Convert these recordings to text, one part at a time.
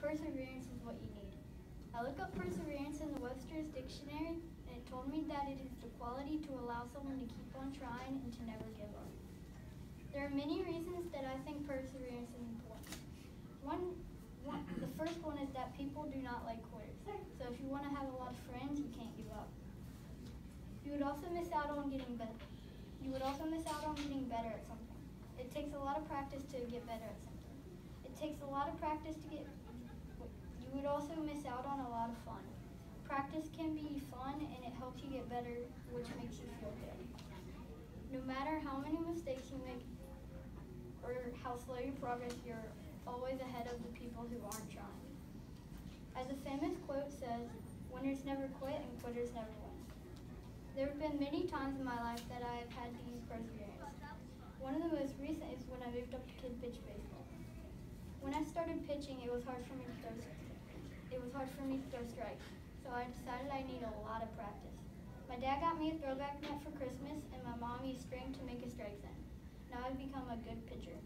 perseverance is what you need. I looked up perseverance in the Webster's Dictionary, and it told me that it is the quality to allow someone to keep on trying and to never give up. There are many reasons that I think perseverance is important. One, the first one is that people do not like quitters. So if you want to have a lot of friends, you can't give up. You would also miss out on getting better. You would also miss out on getting better at something. It takes a lot of practice to get better at something. It takes a lot of practice to get. You would also miss out on a lot of fun. Practice can be fun and it helps you get better, which makes you feel good. No matter how many mistakes you make or how slow your progress, you're always ahead of the people who aren't trying. As a famous quote says, winners never quit and quitters never win. There have been many times in my life that I have had to use perseverance. One of the most recent is when I moved up to kid pitch baseball. When I started pitching, it was hard for me to throw. Was hard for me to throw strikes, so I decided I need a lot of practice. My dad got me a throwback net for Christmas, and my mom used string to make a strike zone. Now I've become a good pitcher.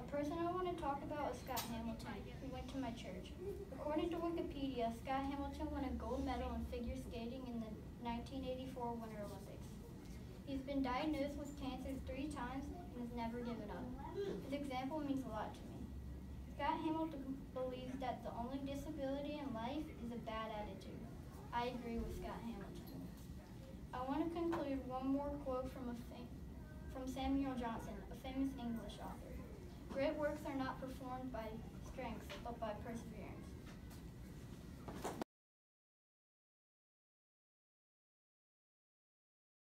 A person I want to talk about is Scott Hamilton, who went to my church. According to Wikipedia, Scott Hamilton won a gold medal in figure skating in the 1984 Winter Olympics. He's been diagnosed with cancer three times and has never given up. His example means a lot to me. Scott Hamilton believes that the only disability in life is a bad attitude. I agree with Scott Hamilton. I want to conclude one more quote from from Samuel Johnson, a famous English author. Great works are not performed by strength, but by perseverance.